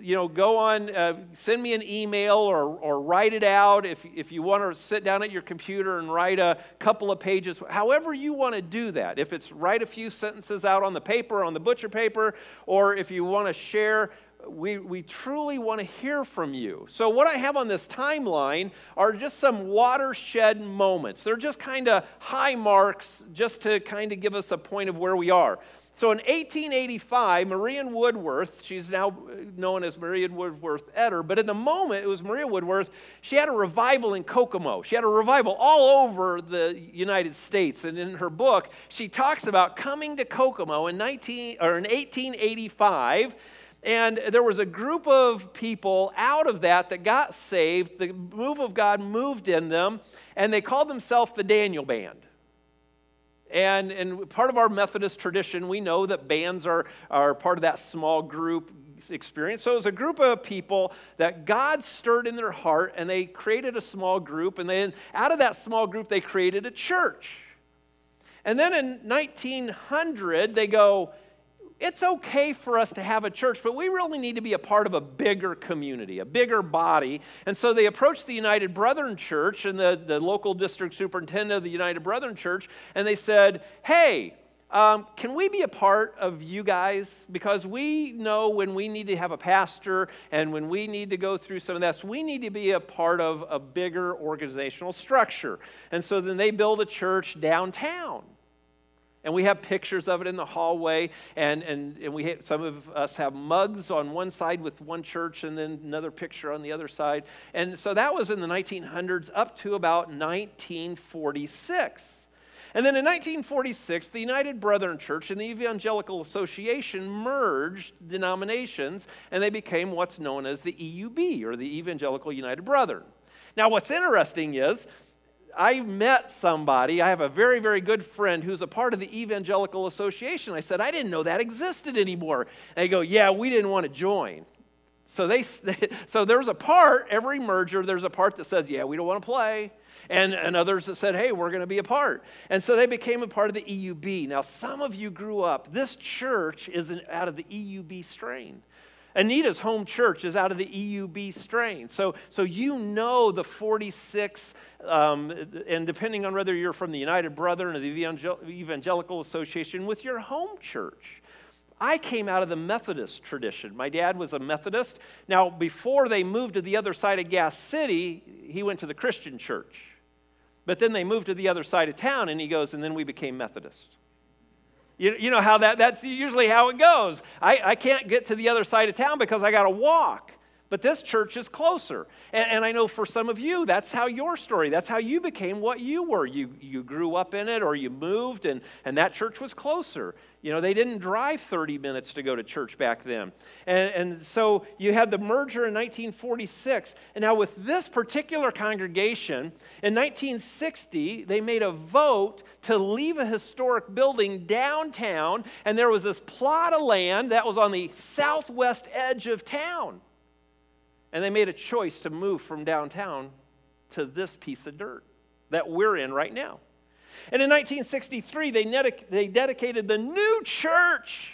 you know, go on, uh, send me an email or, or write it out if, if you want to sit down at your computer and write a couple of pages, however you want to do that. If it's write a few sentences out on the paper, on the butcher paper, or if you want to share we, we truly want to hear from you. So, what I have on this timeline are just some watershed moments. They're just kind of high marks, just to kind of give us a point of where we are. So, in 1885, Marion Woodworth, she's now uh, known as Marion Woodworth Etter, but in the moment it was Maria Woodworth, she had a revival in Kokomo. She had a revival all over the United States. And in her book, she talks about coming to Kokomo in, 19, or in 1885 and there was a group of people out of that that got saved. The move of God moved in them, and they called themselves the Daniel Band. And, and part of our Methodist tradition, we know that bands are, are part of that small group experience. So it was a group of people that God stirred in their heart, and they created a small group. And then out of that small group, they created a church. And then in 1900, they go, it's okay for us to have a church, but we really need to be a part of a bigger community, a bigger body. And so they approached the United Brethren Church and the, the local district superintendent of the United Brethren Church, and they said, Hey, um, can we be a part of you guys? Because we know when we need to have a pastor and when we need to go through some of this, we need to be a part of a bigger organizational structure. And so then they build a church downtown. And we have pictures of it in the hallway, and, and, and we have, some of us have mugs on one side with one church and then another picture on the other side. And so that was in the 1900s up to about 1946. And then in 1946, the United Brethren Church and the Evangelical Association merged denominations, and they became what's known as the EUB, or the Evangelical United Brethren. Now, what's interesting is I met somebody, I have a very, very good friend who's a part of the Evangelical Association. I said, I didn't know that existed anymore. And they go, Yeah, we didn't want to join. So, they, so there's a part, every merger, there's a part that says, Yeah, we don't want to play. And, and others that said, Hey, we're going to be a part. And so they became a part of the EUB. Now, some of you grew up, this church is an, out of the EUB strain. Anita's home church is out of the EUB strain. So, so you know the 46, um, and depending on whether you're from the United Brethren or the Evangelical Association, with your home church. I came out of the Methodist tradition. My dad was a Methodist. Now, before they moved to the other side of Gas City, he went to the Christian church. But then they moved to the other side of town, and he goes, and then we became Methodist. You, you know how that, that's usually how it goes. I, I can't get to the other side of town because I got to walk. But this church is closer. And, and, I know for some of you, that's how your story, that's how you became what you were. You, you grew up in it or you moved, and, and that church was closer. You know, they didn't drive 30 minutes to go to church back then. And, and so you had the merger in 1946. And now, with this particular congregation, in 1960, they made a vote to leave a historic building downtown, and there was this plot of land that was on the southwest edge of town. And they made a choice to move from downtown to this piece of dirt that we're in right now. And in 1963, they, they dedicated the new church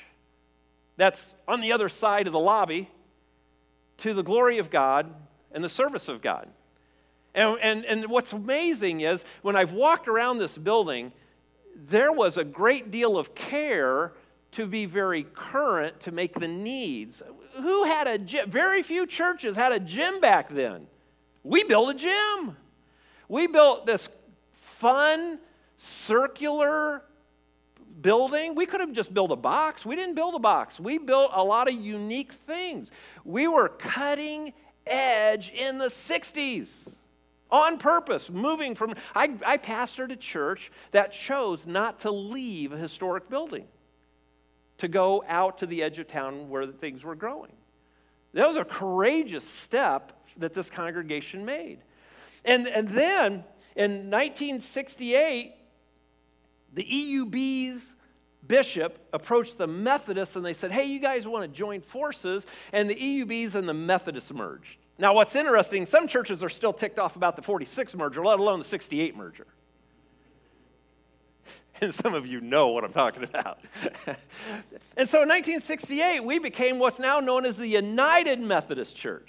that's on the other side of the lobby to the glory of God and the service of God. And, and, and what's amazing is when I've walked around this building, there was a great deal of care to be very current to make the needs. Who had a gym? Very few churches had a gym back then. We built a gym. We built this fun, circular building. We could have just built a box. We didn't build a box. We built a lot of unique things. We were cutting edge in the 60s on purpose, moving from. I, I pastored a church that chose not to leave a historic building to go out to the edge of town where things were growing. That was a courageous step that this congregation made. And, and then in 1968, the EUB's bishop approached the Methodists and they said, Hey, you guys want to join forces? And the EUBs and the Methodists merged. Now, what's interesting, some churches are still ticked off about the 46 merger, let alone the 68 merger. And some of you know what I'm talking about. and so in 1968, we became what's now known as the United Methodist Church.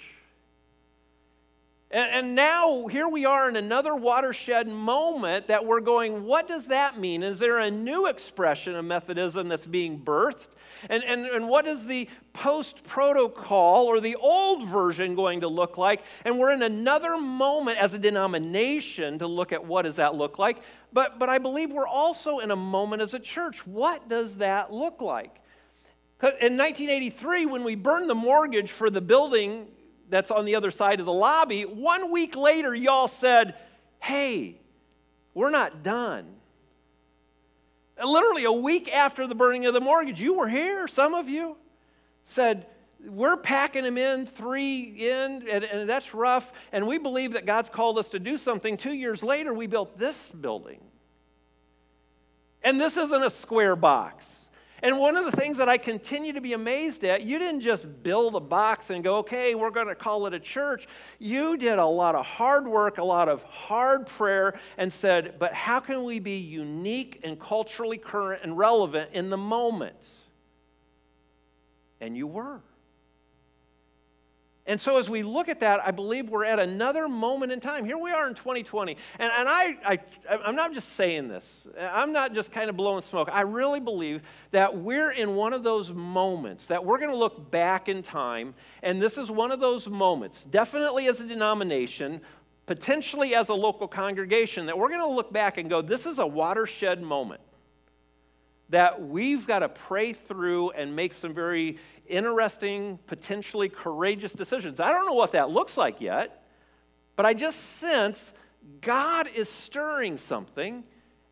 And, and, now here we are in another watershed moment that we're going, what does that mean? Is there a new expression of Methodism that's being birthed? And, and, and what is the post protocol or the old version going to look like? And we're in another moment as a denomination to look at what does that look like. But, but I believe we're also in a moment as a church. What does that look like? In 1983, when we burned the mortgage for the building that's on the other side of the lobby, one week later, y'all said, Hey, we're not done. Literally a week after the burning of the mortgage, you were here, some of you said, We're packing them in, three in, and, and that's rough. And we believe that God's called us to do something. Two years later, we built this building. And this isn't a square box. And one of the things that I continue to be amazed at, you didn't just build a box and go, okay, we're going to call it a church. You did a lot of hard work, a lot of hard prayer, and said, but how can we be unique and culturally current and relevant in the moment? And you were. And so, as we look at that, I believe we're at another moment in time. Here we are in 2020. And, and I, I, I'm not just saying this, I'm not just kind of blowing smoke. I really believe that we're in one of those moments that we're going to look back in time. And this is one of those moments, definitely as a denomination, potentially as a local congregation, that we're going to look back and go, this is a watershed moment. That we've got to pray through and make some very interesting, potentially courageous decisions. I don't know what that looks like yet, but I just sense God is stirring something.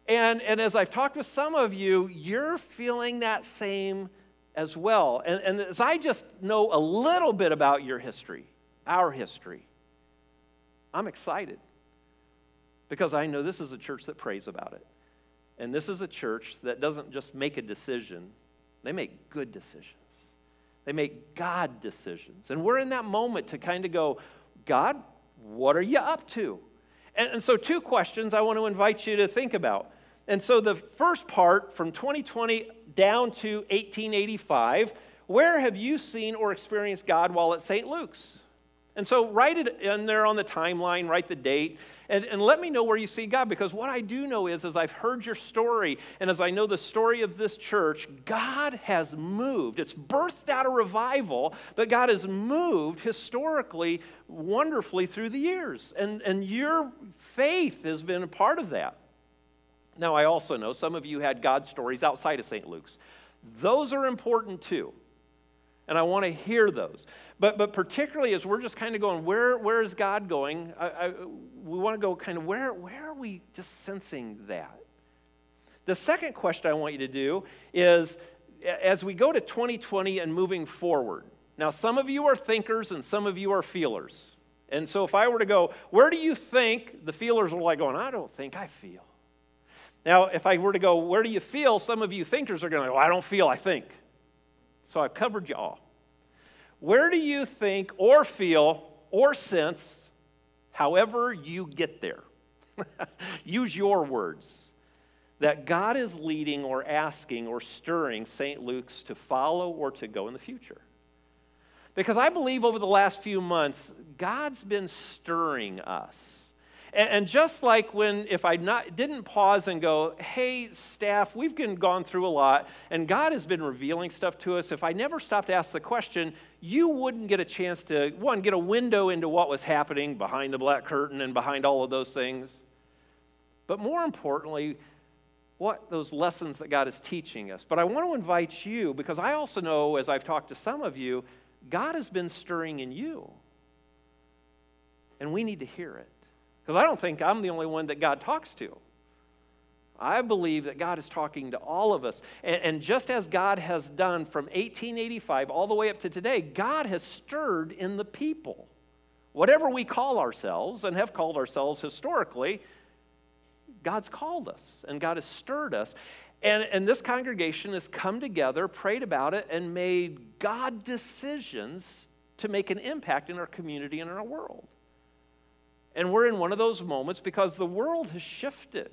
And, and as I've talked with some of you, you're feeling that same as well. And, and as I just know a little bit about your history, our history, I'm excited because I know this is a church that prays about it. And this is a church that doesn't just make a decision, they make good decisions. They make God decisions. And we're in that moment to kind of go, God, what are you up to? And, and, so, two questions I want to invite you to think about. And so, the first part from 2020 down to 1885, where have you seen or experienced God while at St. Luke's? And so, write it in there on the timeline, write the date, and, and let me know where you see God. Because what I do know is, as I've heard your story, and as I know the story of this church, God has moved. It's birthed out a revival, but God has moved historically wonderfully through the years. And, and your faith has been a part of that. Now, I also know some of you had God stories outside of St. Luke's. Those are important too and I want to hear those. But, but particularly as we're just kind of going, where, where is God going? I, I, we want to go kind of, where, where are we just sensing that? The second question I want you to do is as we go to 2020 and moving forward. Now, some of you are thinkers and some of you are feelers. And so if I were to go, where do you think the feelers are like going, I don't think I feel. Now, if I were to go, where do you feel? Some of you thinkers are going, well, I don't feel, I think. So I've covered you all. Where do you think or feel or sense, however you get there? Use your words. That God is leading or asking or stirring St. Luke's to follow or to go in the future. Because I believe over the last few months, God's been stirring us and, just like when, if I not, didn't pause and go, hey, staff, we've been, gone through a lot, and God has been revealing stuff to us, if I never stopped to ask the question, you wouldn't get a chance to, one, get a window into what was happening behind the black curtain and behind all of those things. But more importantly, what those lessons that God is teaching us. But I want to invite you, because I also know, as I've talked to some of you, God has been stirring in you. And we need to hear it. Because I don't think I'm the only one that God talks to. I believe that God is talking to all of us. And, and, just as God has done from 1885 all the way up to today, God has stirred in the people. Whatever we call ourselves and have called ourselves historically, God's called us and God has stirred us. And, and this congregation has come together, prayed about it, and made God decisions to make an impact in our community and in our world. And we're in one of those moments because the world has shifted.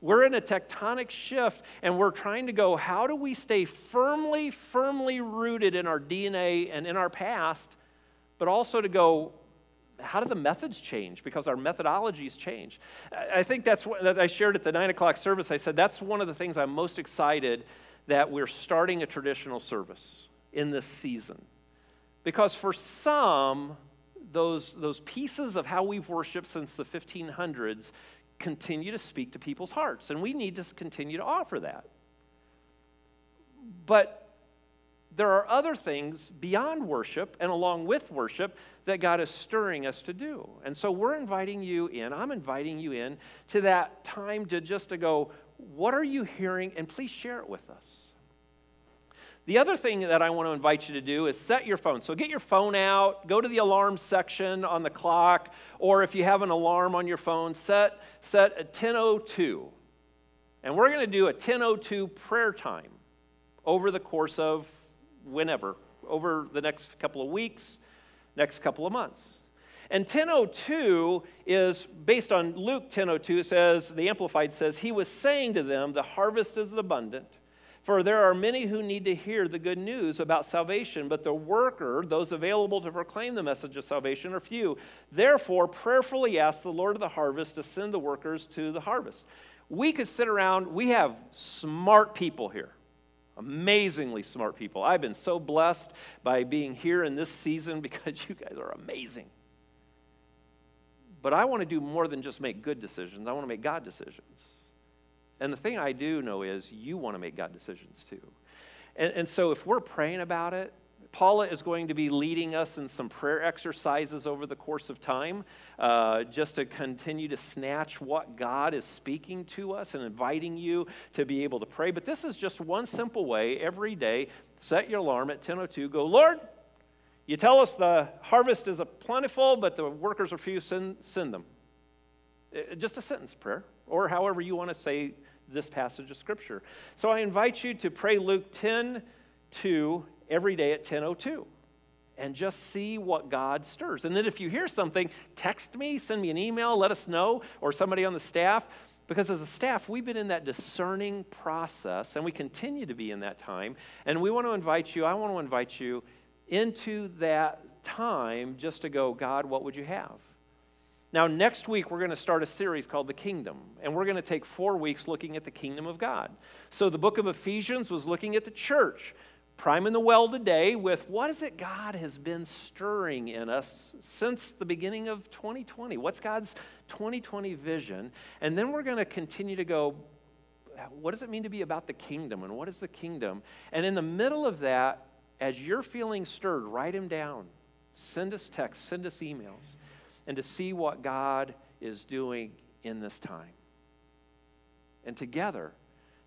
We're in a tectonic shift, and we're trying to go, how do we stay firmly, firmly rooted in our DNA and in our past, but also to go, how do the methods change? Because our methodologies change. I think that's what I shared at the nine o'clock service. I said that's one of the things I'm most excited that we're starting a traditional service in this season. Because for some, those, those pieces of how we've worshiped since the 1500s continue to speak to people's hearts, and we need to continue to offer that. But there are other things beyond worship and along with worship that God is stirring us to do. And so we're inviting you in, I'm inviting you in to that time to just to go, what are you hearing? And please share it with us. The other thing that I want to invite you to do is set your phone. So get your phone out, go to the alarm section on the clock, or if you have an alarm on your phone, set, set a 1002. And we're going to do a 1002 prayer time over the course of whenever, over the next couple of weeks, next couple of months. And 1002 is based on Luke 1002 says the amplified says he was saying to them the harvest is abundant for there are many who need to hear the good news about salvation, but the worker, those available to proclaim the message of salvation, are few. Therefore, prayerfully ask the Lord of the harvest to send the workers to the harvest. We could sit around, we have smart people here. Amazingly smart people. I've been so blessed by being here in this season because you guys are amazing. But I want to do more than just make good decisions, I want to make God decisions. And the thing I do know is you want to make God decisions too. And, and so if we're praying about it, Paula is going to be leading us in some prayer exercises over the course of time, uh, just to continue to snatch what God is speaking to us and inviting you to be able to pray. But this is just one simple way every day. Set your alarm at 10:02. Go, Lord. You tell us the harvest is a plentiful, but the workers are few. Send, send them. Uh, just a sentence prayer, or however you want to say this passage of Scripture. So I invite you to pray Luke 10 2 every day at 10:02 and just see what God stirs. And then if you hear something, text me, send me an email, let us know, or somebody on the staff. Because as a staff, we've been in that discerning process, and we continue to be in that time. And we want to invite you, I want to invite you into that time just to go, God, what would you have? Now, next week, we're going to start a series called The Kingdom, and we're going to take four weeks looking at the kingdom of God. So, the book of Ephesians was looking at the church, priming the well today with what is it God has been stirring in us since the beginning of 2020? What's God's 2020 vision? And then we're going to continue to go, what does it mean to be about the kingdom, and what is the kingdom? And in the middle of that, as you're feeling stirred, write him down. Send us texts, send us emails and to see what God is doing in this time. And together,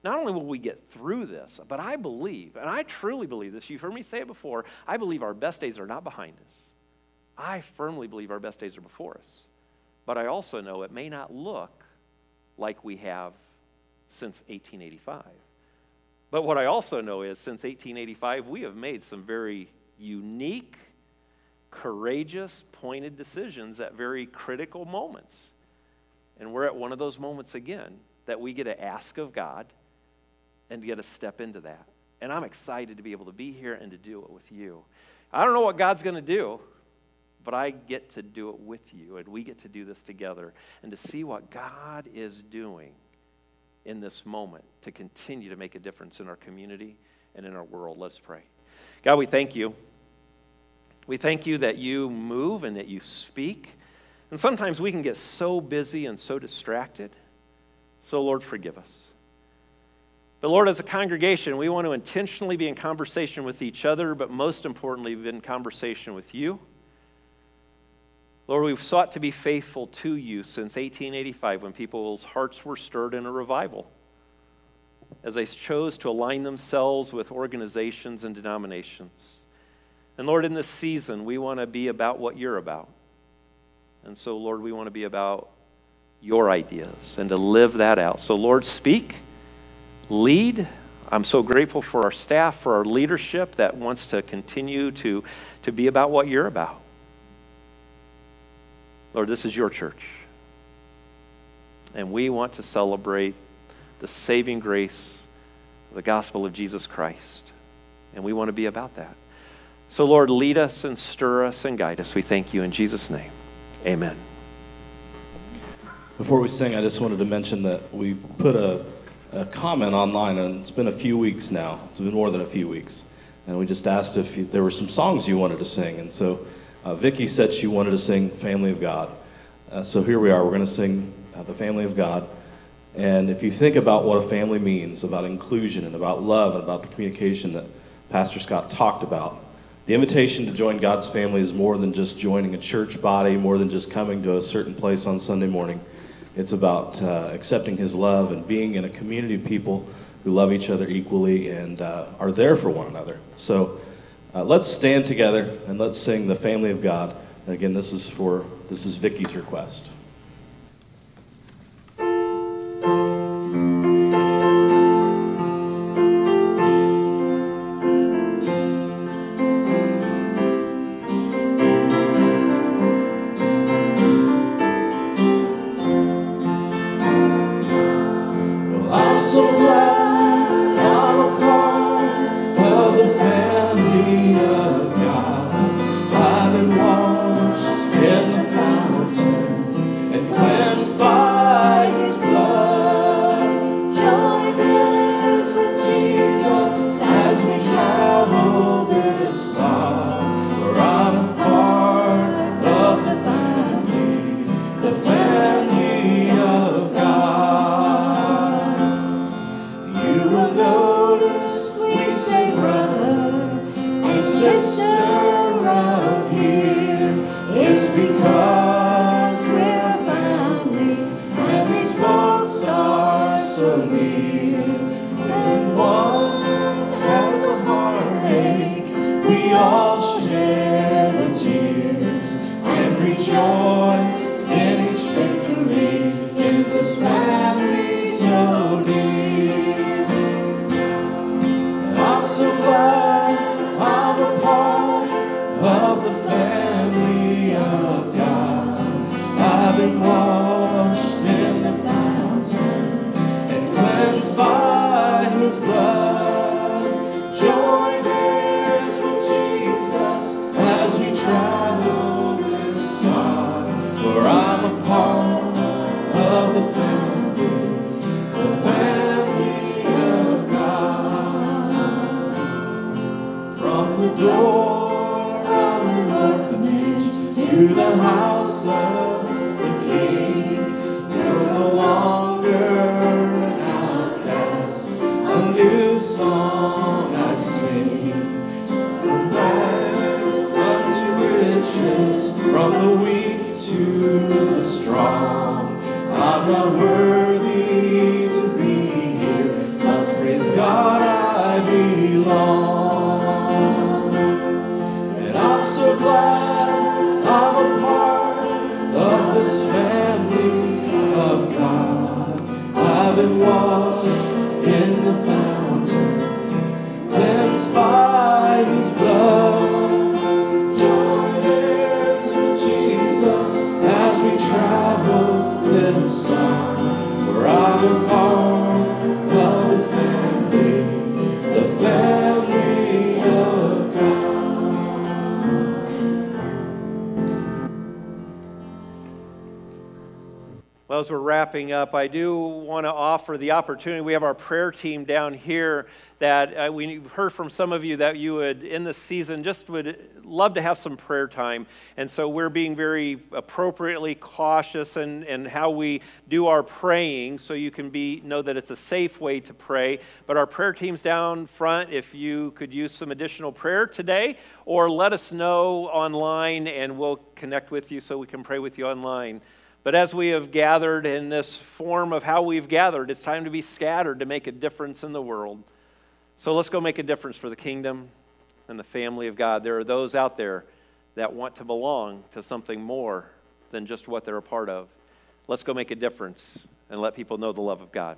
not only will we get through this, but I believe, and I truly believe this, you've heard me say it before, I believe our best days are not behind us. I firmly believe our best days are before us. But I also know it may not look like we have since 1885. But what I also know is since 1885, we have made some very unique courageous, pointed decisions at very critical moments. And we're at one of those moments again that we get to ask of God and get to step into that. And I'm excited to be able to be here and to do it with you. I don't know what God's going to do, but I get to do it with you, and we get to do this together and to see what God is doing in this moment to continue to make a difference in our community and in our world. Let's pray. God, we thank you. We thank you that you move and that you speak. And sometimes we can get so busy and so distracted. So, Lord, forgive us. But, Lord, as a congregation, we want to intentionally be in conversation with each other, but most importantly, be in conversation with you. Lord, we've sought to be faithful to you since 1885 when people's hearts were stirred in a revival as they chose to align themselves with organizations and denominations. And Lord, in this season, we want to be about what you're about. And so, Lord, we want to be about your ideas and to live that out. So, Lord, speak, lead. I'm so grateful for our staff, for our leadership that wants to continue to, to be about what you're about. Lord, this is your church. And we want to celebrate the saving grace of the gospel of Jesus Christ. And we want to be about that. So, Lord, lead us and stir us and guide us. We thank you in Jesus' name. Amen.
Before we sing, I just wanted to mention that we put a, a comment online, and it's been a few weeks now. It's been more than a few weeks. And we just asked if you, there were some songs you wanted to sing. And so uh, Vicki said she wanted to sing Family of God. Uh, so here we are. We're going to sing uh, The Family of God. And if you think about what a family means, about inclusion and about love and about the communication that Pastor Scott talked about, the invitation to join God's family is more than just joining a church body, more than just coming to a certain place on Sunday morning. It's about uh, accepting His love and being in a community of people who love each other equally and uh, are there for one another. So uh, let's stand together and let's sing the family of God. And again, this is for this is Vicky's request.
Door of an orphanage to the house of the King, we're no longer an outcast. A new song I sing, from rags unto riches, from the weak to the strong. I'm not worthy God. I've
as we're wrapping up, I do want to offer the opportunity. We have our prayer team down here that uh, we've heard from some of you that you would, in this season, just would love to have some prayer time. And so we're being very appropriately cautious in, in how we do our praying so you can be know that it's a safe way to pray. But our prayer team's down front if you could use some additional prayer today, or let us know online and we'll connect with you so we can pray with you online. But as we have gathered in this form of how we've gathered, it's time to be scattered to make a difference in the world. So let's go make a difference for the kingdom and the family of God. There are those out there that want to belong to something more than just what they're a part of. Let's go make a difference and let people know the love of God.